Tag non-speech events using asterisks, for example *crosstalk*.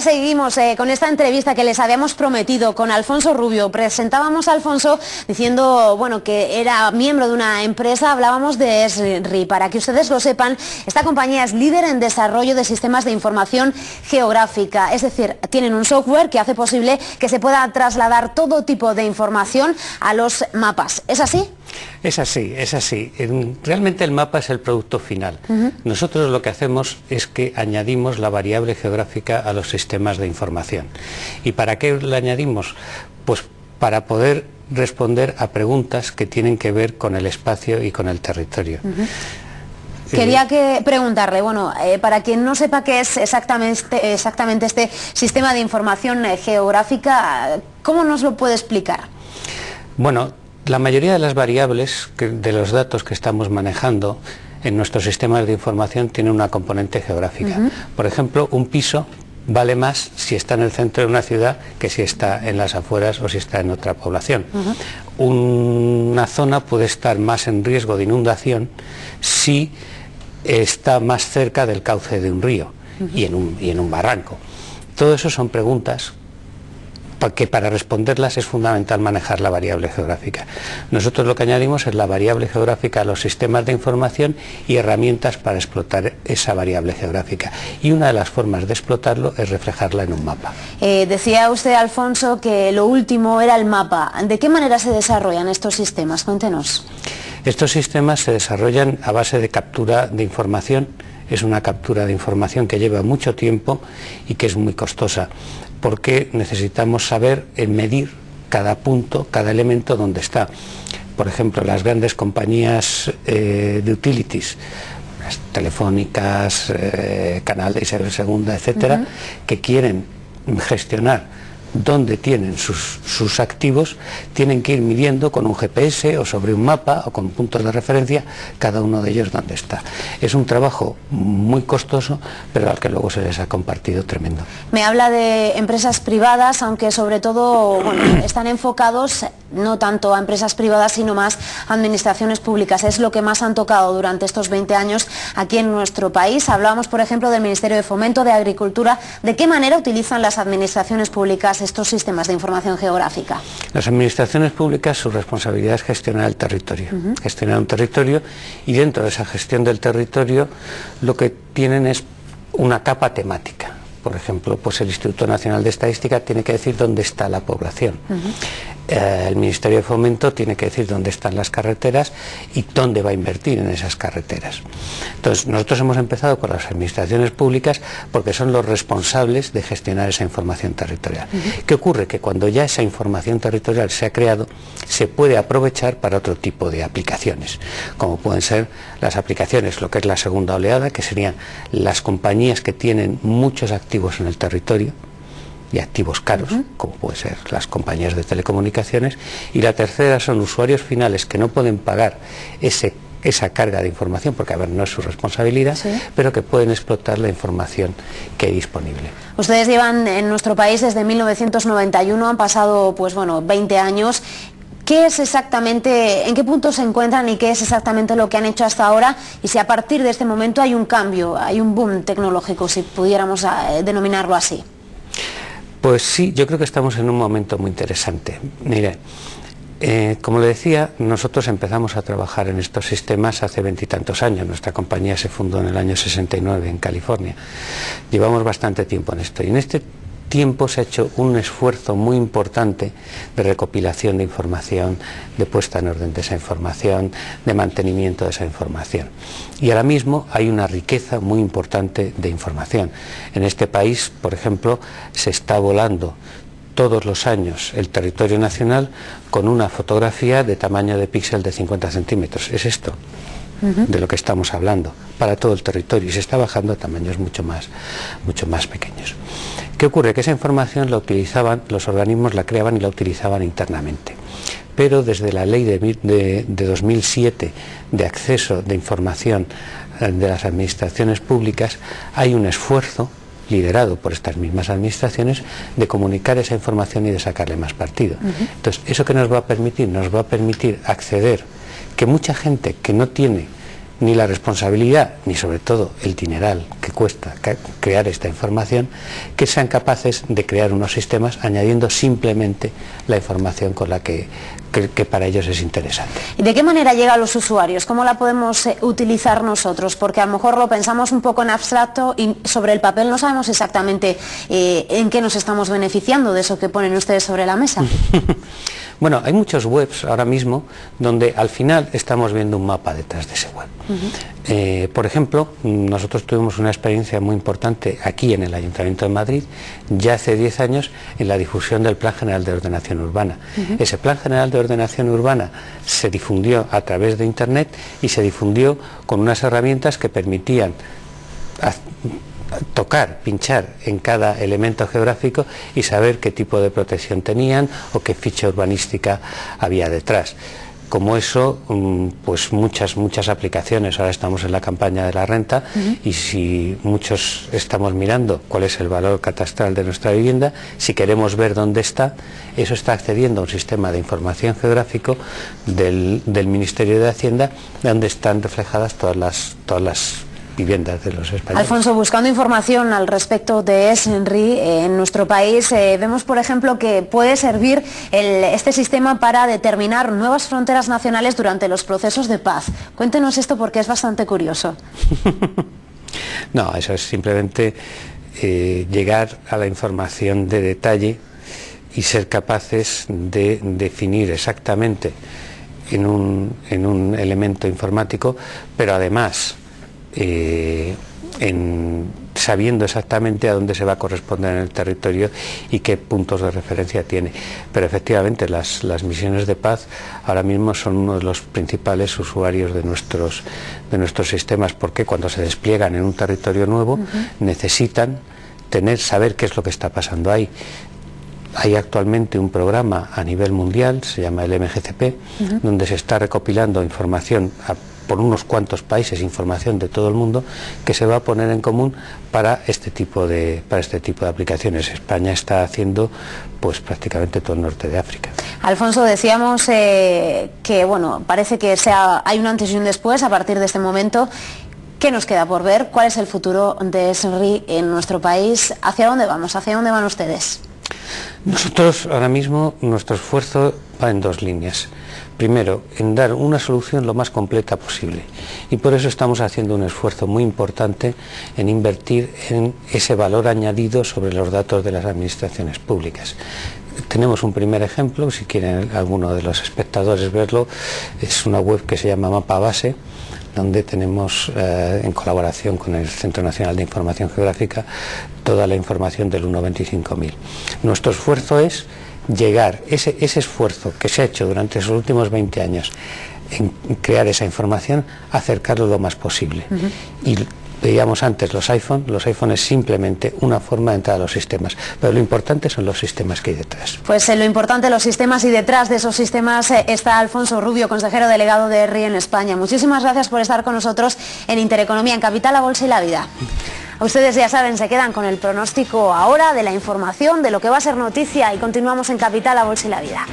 Seguimos eh, con esta entrevista que les habíamos prometido con Alfonso Rubio. Presentábamos a Alfonso diciendo bueno, que era miembro de una empresa, hablábamos de ESRI. Para que ustedes lo sepan, esta compañía es líder en desarrollo de sistemas de información geográfica. Es decir, tienen un software que hace posible que se pueda trasladar todo tipo de información a los mapas. ¿Es así? Es así, es así. Realmente el mapa es el producto final. Nosotros lo que hacemos es que añadimos la variable geográfica a los sistemas de información. ¿Y para qué la añadimos? Pues para poder responder a preguntas que tienen que ver con el espacio y con el territorio. Quería que preguntarle, bueno, eh, para quien no sepa qué es exactamente, exactamente este sistema de información eh, geográfica, ¿cómo nos lo puede explicar? Bueno, la mayoría de las variables de los datos que estamos manejando en nuestros sistemas de información tiene una componente geográfica. Por ejemplo, un piso vale más si está en el centro de una ciudad que si está en las afueras o si está en otra población. Una zona puede estar más en riesgo de inundación si está más cerca del cauce de un río y, en un, y en un barranco. Todo eso son preguntas que para responderlas es fundamental manejar la variable geográfica. Nosotros lo que añadimos es la variable geográfica a los sistemas de información y herramientas para explotar esa variable geográfica. Y una de las formas de explotarlo es reflejarla en un mapa. Eh, decía usted, Alfonso, que lo último era el mapa. ¿De qué manera se desarrollan estos sistemas? Cuéntenos. Estos sistemas se desarrollan a base de captura de información es una captura de información que lleva mucho tiempo y que es muy costosa porque necesitamos saber medir cada punto, cada elemento donde está. Por ejemplo, las grandes compañías eh, de utilities, las telefónicas, eh, canales de segunda, etcétera, que quieren gestionar dónde tienen sus, activos, tienen que ir midiendo con un GPS o sobre un mapa o con puntos de referencia cada uno de ellos dónde está. Es un trabajo muy costoso, pero al que luego se les ha compartido tremendo. Me habla de empresas privadas, aunque sobre todo *clears throat* están enfocados no tanto a empresas privadas, sino más a administraciones públicas. Es lo que más han tocado durante estos 20 años aquí en nuestro país. Hablábamos, por ejemplo, del Ministerio de Fomento, de Agricultura. ¿De qué manera utilizan las administraciones públicas estos sistemas de información geográfica? Las administraciones públicas, su responsabilidad es gestionar el territorio, gestionar un territorio y dentro de esa gestión del territorio lo que tienen es una capa temática. Por ejemplo, pues el Instituto Nacional de Estadística tiene que decir dónde está la población. Eh, el Ministerio de Fomento tiene que decir dónde están las carreteras y dónde va a invertir en esas carreteras. Entonces, nosotros hemos empezado con las administraciones públicas porque son los responsables de gestionar esa información territorial. ¿Qué ocurre? Que cuando ya esa información territorial se ha creado, se puede aprovechar para otro tipo de aplicaciones, como pueden ser las aplicaciones, lo que es la segunda oleada, que serían las compañías que tienen muchos activos en el territorio, y activos caros, como pueden ser las compañías de telecomunicaciones, y la tercera son usuarios finales que no pueden pagar ese, esa carga de información, porque a ver, no es su responsabilidad, pero que pueden explotar la información que hay disponible. Ustedes llevan en nuestro país desde 1991, han pasado pues bueno, 20 años. ¿Qué es exactamente, en qué punto se encuentran y qué es exactamente lo que han hecho hasta ahora? Y si a partir de este momento hay un cambio, hay un boom tecnológico, si pudiéramos eh, denominarlo así. Pues sí, yo creo que estamos en un momento muy interesante. Mire, eh, como le decía, nosotros empezamos a trabajar en estos sistemas hace veintitantos años. Nuestra compañía se fundó en el año 69 en California. Llevamos bastante tiempo en esto. Y en este tiempo se ha hecho un esfuerzo muy importante de recopilación de información, de puesta en orden de esa información, de mantenimiento de esa información. Y ahora mismo hay una riqueza muy importante de información. En este país, por ejemplo, se está volando todos los años el territorio nacional con una fotografía de tamaño de píxel de 50 centímetros. Es esto de lo que estamos hablando para todo el territorio y se está bajando a tamaños mucho más, mucho más pequeños. ¿Qué ocurre? Que esa información la utilizaban, los organismos la creaban y la utilizaban internamente. Pero desde la ley de, 2007 de acceso de información eh, de las administraciones públicas hay un esfuerzo liderado por estas mismas administraciones, de comunicar esa información y de sacarle más partido. Entonces, ¿eso que nos va a permitir? Nos va a permitir acceder que mucha gente que no tiene ni la responsabilidad, ni sobre todo el dineral que cuesta crear esta información, que sean capaces de crear unos sistemas añadiendo simplemente la información con la que, que, para ellos es interesante. ¿Y de qué manera llega a los usuarios? ¿Cómo la podemos eh, utilizar nosotros? Porque a lo mejor lo pensamos un poco en abstracto y sobre el papel no sabemos exactamente eh, en qué nos estamos beneficiando de eso que ponen ustedes sobre la mesa. *laughs* Bueno, hay muchos webs ahora mismo donde al final estamos viendo un mapa detrás de ese web. Eh, por ejemplo, nosotros tuvimos una experiencia muy importante aquí en el Ayuntamiento de Madrid, ya hace 10 años, en la difusión del Plan General de Ordenación Urbana. Ese Plan General de Ordenación Urbana se difundió a través de Internet y se difundió con unas herramientas que permitían tocar, pinchar en cada elemento geográfico y saber qué tipo de protección tenían o qué ficha urbanística había detrás. Como eso, mm, pues muchas, muchas aplicaciones. Ahora estamos en la campaña de la renta y si muchos estamos mirando cuál es el valor catastral de nuestra vivienda, si queremos ver dónde está, eso está accediendo a un sistema de información geográfico del, del Ministerio de Hacienda, donde están reflejadas todas las, todas las viviendas de los españoles. Alfonso, buscando información al respecto de ESNRI eh, en nuestro país, eh, vemos por ejemplo que puede servir este sistema para determinar nuevas fronteras nacionales durante los procesos de paz. Cuéntenos esto porque es bastante curioso. *laughs* no, eso es simplemente eh, llegar a la información de detalle y ser capaces de definir exactamente en un, en un elemento informático, pero además eh, sabiendo exactamente a dónde se va a corresponder en el territorio y qué puntos de referencia tiene. Pero efectivamente las, misiones de paz ahora mismo son uno de los principales usuarios de nuestros, de nuestros sistemas porque cuando se despliegan en un territorio nuevo necesitan tener, saber qué es lo que está pasando ahí. Hay actualmente un programa a nivel mundial, se llama el MGCP, donde se está recopilando información a por unos cuantos países, información de todo el mundo, que se va a poner en común para este tipo de, para este tipo de aplicaciones. España está haciendo pues prácticamente todo el norte de África. Alfonso, decíamos eh, que bueno, parece que sea, hay un antes y un después a partir de este momento. ¿Qué nos queda por ver? ¿Cuál es el futuro de SRI en nuestro país? ¿Hacia dónde vamos? ¿Hacia dónde van ustedes? Nosotros ahora mismo nuestro esfuerzo va en dos líneas. Primero, en dar una solución lo más completa posible. Y por eso estamos haciendo un esfuerzo muy importante en invertir en ese valor añadido sobre los datos de las administraciones públicas. Tenemos un primer ejemplo, si quieren alguno de los espectadores verlo, es una web que se llama Mapa Base, donde tenemos eh, en colaboración con el Centro Nacional de Información Geográfica toda la información del 1.25.000. Nuestro esfuerzo es llegar, ese, ese esfuerzo que se ha hecho durante esos últimos 20 años en crear esa información, acercarlo lo más posible. Y veíamos antes los iPhones, los iPhones es simplemente una forma de entrar a los sistemas, pero lo importante son los sistemas que hay detrás. Pues eh, lo importante los sistemas y detrás de esos sistemas eh, está Alfonso Rubio, consejero delegado de RI en España. Muchísimas gracias por estar con nosotros en Intereconomía, en Capital, la Bolsa y la Vida. Ustedes ya saben, se quedan con el pronóstico ahora de la información, de lo que va a ser noticia y continuamos en Capital, la Bolsa y la Vida.